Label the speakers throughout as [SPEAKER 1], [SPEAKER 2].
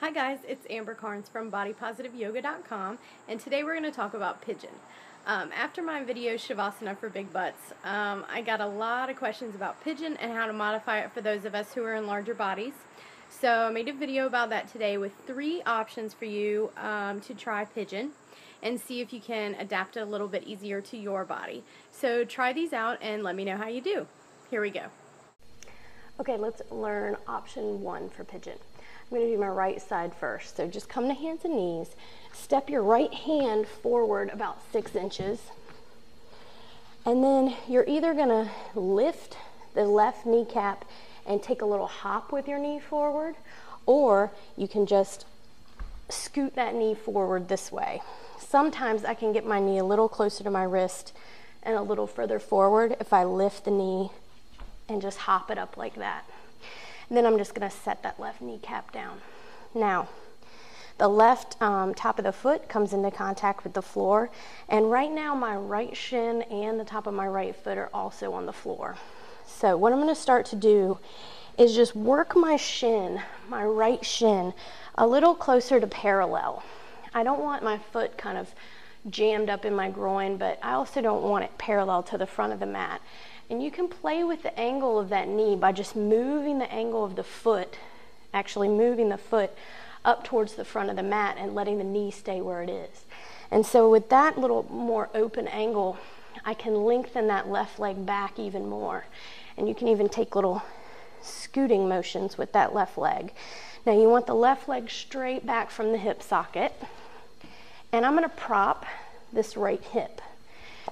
[SPEAKER 1] Hi guys, it's Amber Karnes from BodyPositiveYoga.com and today we're going to talk about pigeon. Um, after my video Shavasana for Big Butts, um, I got a lot of questions about pigeon and how to modify it for those of us who are in larger bodies. So I made a video about that today with three options for you um, to try pigeon and see if you can adapt it a little bit easier to your body. So try these out and let me know how you do. Here we go.
[SPEAKER 2] Okay, let's learn option one for pigeon. I'm to do my right side first. So just come to hands and knees. Step your right hand forward about six inches. And then you're either going to lift the left kneecap and take a little hop with your knee forward, or you can just scoot that knee forward this way. Sometimes I can get my knee a little closer to my wrist and a little further forward if I lift the knee and just hop it up like that. And then I'm just gonna set that left kneecap down. Now, the left um, top of the foot comes into contact with the floor, and right now my right shin and the top of my right foot are also on the floor. So what I'm gonna start to do is just work my shin, my right shin, a little closer to parallel. I don't want my foot kind of jammed up in my groin, but I also don't want it parallel to the front of the mat. And you can play with the angle of that knee by just moving the angle of the foot, actually moving the foot up towards the front of the mat and letting the knee stay where it is. And so with that little more open angle, I can lengthen that left leg back even more. And you can even take little scooting motions with that left leg. Now you want the left leg straight back from the hip socket. And I'm gonna prop this right hip.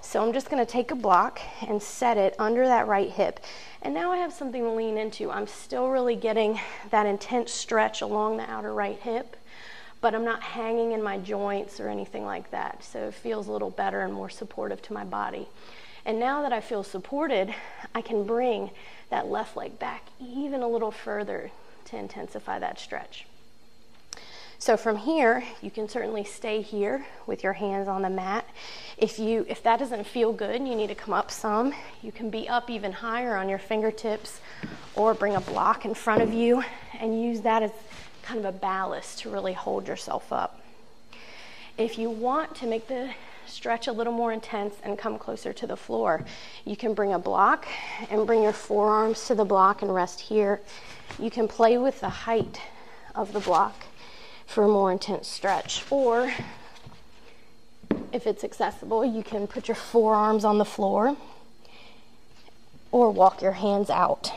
[SPEAKER 2] So I'm just gonna take a block and set it under that right hip. And now I have something to lean into. I'm still really getting that intense stretch along the outer right hip, but I'm not hanging in my joints or anything like that. So it feels a little better and more supportive to my body. And now that I feel supported, I can bring that left leg back even a little further to intensify that stretch. So from here, you can certainly stay here with your hands on the mat. If you if that doesn't feel good, you need to come up some. You can be up even higher on your fingertips or bring a block in front of you and use that as kind of a ballast to really hold yourself up. If you want to make the stretch a little more intense and come closer to the floor, you can bring a block and bring your forearms to the block and rest here. You can play with the height of the block for a more intense stretch. Or if it's accessible, you can put your forearms on the floor or walk your hands out.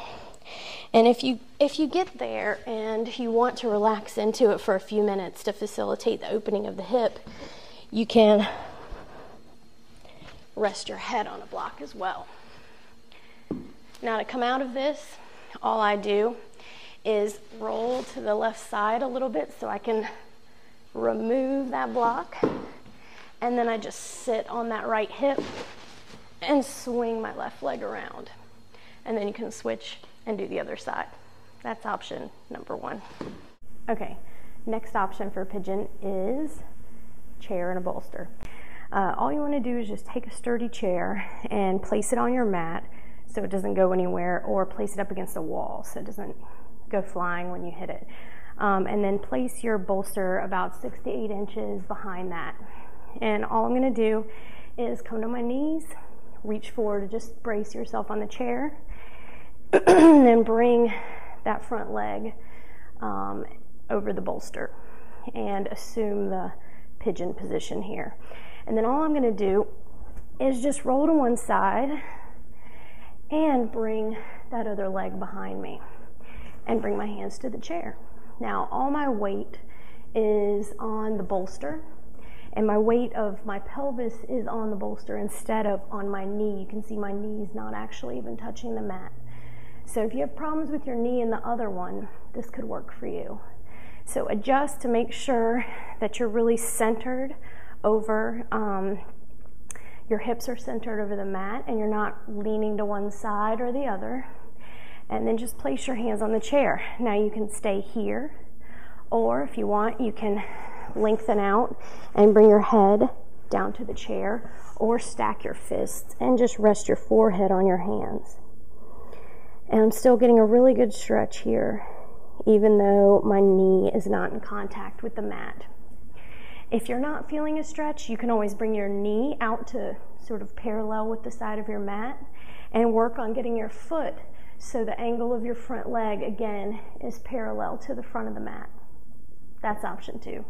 [SPEAKER 2] And if you if you get there and you want to relax into it for a few minutes to facilitate the opening of the hip, you can rest your head on a block as well. Now to come out of this, all I do is roll to the left side a little bit so I can remove that block. And then I just sit on that right hip and swing my left leg around. And then you can switch and do the other side. That's option number one. Okay, next option for pigeon is chair and a bolster. Uh, all you want to do is just take a sturdy chair and place it on your mat so it doesn't go anywhere or place it up against a wall so it doesn't go flying when you hit it. Um, and then place your bolster about six to eight inches behind that. And all I'm going to do is come to my knees, reach forward, to just brace yourself on the chair, and then bring that front leg um, over the bolster and assume the pigeon position here. And then all I'm going to do is just roll to one side and bring that other leg behind me and bring my hands to the chair. Now, all my weight is on the bolster, and my weight of my pelvis is on the bolster instead of on my knee. You can see my knee's not actually even touching the mat. So, if you have problems with your knee and the other one, this could work for you. So, adjust to make sure that you're really centered over. Um, your hips are centered over the mat and you're not leaning to one side or the other and then just place your hands on the chair. Now you can stay here, or if you want, you can lengthen out and bring your head down to the chair, or stack your fists and just rest your forehead on your hands. And I'm still getting a really good stretch here even though my knee is not in contact with the mat. If you're not feeling a stretch, you can always bring your knee out to sort of parallel with the side of your mat and work on getting your foot so the angle of your front leg again is parallel to the front of the mat. That's option two.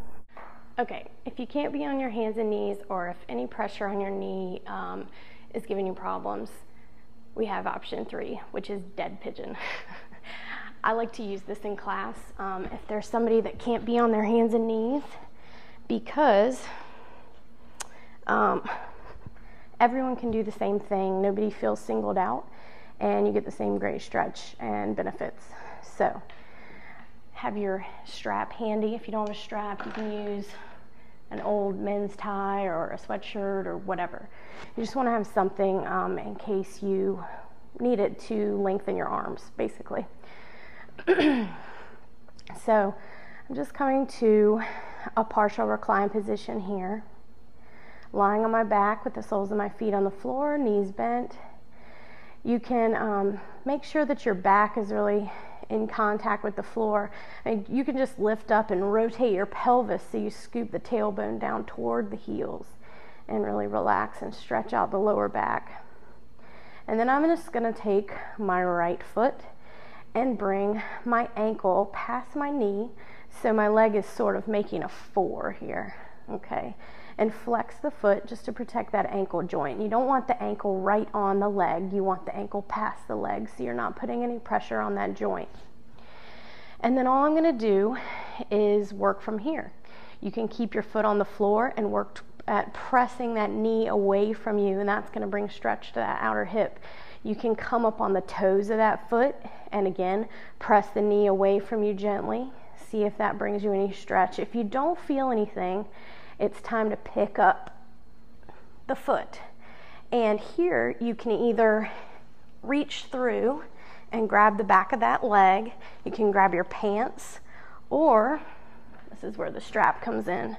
[SPEAKER 2] Okay, if you can't be on your hands and knees or if any pressure on your knee um, is giving you problems, we have option three, which is dead pigeon. I like to use this in class um, if there's somebody that can't be on their hands and knees because um, everyone can do the same thing. Nobody feels singled out, and you get the same great stretch and benefits. So, have your strap handy. If you don't have a strap, you can use an old men's tie or a sweatshirt or whatever. You just want to have something um, in case you need it to lengthen your arms, basically. so I'm just coming to a partial recline position here, lying on my back with the soles of my feet on the floor, knees bent. You can um, make sure that your back is really in contact with the floor. And you can just lift up and rotate your pelvis so you scoop the tailbone down toward the heels and really relax and stretch out the lower back. And then I'm just going to take my right foot and bring my ankle past my knee so my leg is sort of making a four here. Okay. And flex the foot just to protect that ankle joint. You don't want the ankle right on the leg. You want the ankle past the leg so you're not putting any pressure on that joint. And then all I'm going to do is work from here. You can keep your foot on the floor and work at pressing that knee away from you, and that's going to bring stretch to that outer hip. You can come up on the toes of that foot and again press the knee away from you gently. See if that brings you any stretch. If you don't feel anything, it's time to pick up the foot. And here you can either reach through and grab the back of that leg, you can grab your pants, or this is where the strap comes in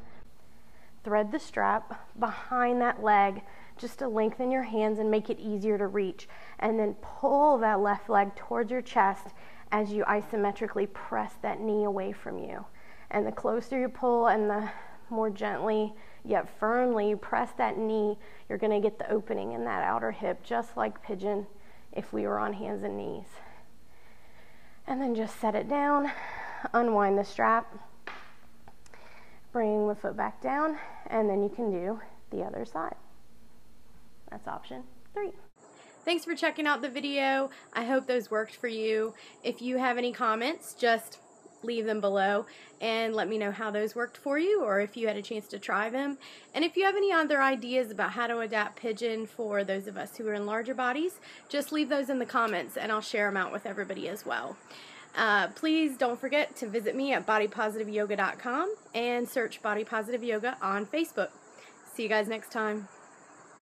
[SPEAKER 2] thread the strap behind that leg just to lengthen your hands and make it easier to reach. And then pull that left leg towards your chest as you isometrically press that knee away from you. And the closer you pull and the more gently yet firmly you press that knee, you're going to get the opening in that outer hip, just like pigeon if we were on hands and knees. And then just set it down, unwind the strap, bring the foot back down, and then you can do the other side. That's option three.
[SPEAKER 1] Thanks for checking out the video. I hope those worked for you. If you have any comments, just leave them below and let me know how those worked for you or if you had a chance to try them. And if you have any other ideas about how to adapt pigeon for those of us who are in larger bodies, just leave those in the comments and I'll share them out with everybody as well. Uh, please don't forget to visit me at bodypositiveyoga.com and search Body Positive Yoga on Facebook. See you guys next time.